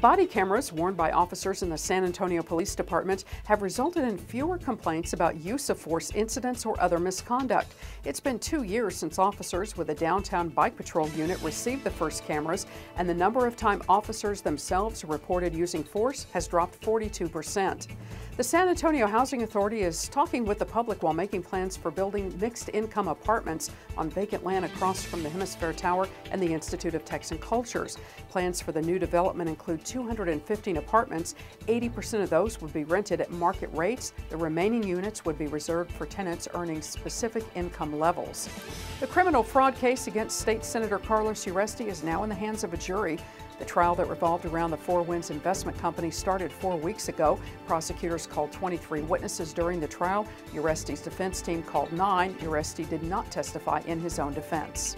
Body cameras worn by officers in the San Antonio Police Department have resulted in fewer complaints about use of force incidents or other misconduct. It's been two years since officers with a downtown bike patrol unit received the first cameras, and the number of time officers themselves reported using force has dropped 42 percent. The San Antonio Housing Authority is talking with the public while making plans for building mixed income apartments on vacant land across from the Hemisfair Tower and the Institute of Texan Cultures. Plans for the new development include 215 apartments. 80% of those would be rented at market rates. The remaining units would be reserved for tenants earning specific income levels. The criminal fraud case against State Senator Carlos Uresti is now in the hands of a jury. The trial that revolved around the Four Winds Investment Company started four weeks ago. Prosecutors called 23 witnesses during the trial. Uresti's defense team called nine. Uresti did not testify in his own defense.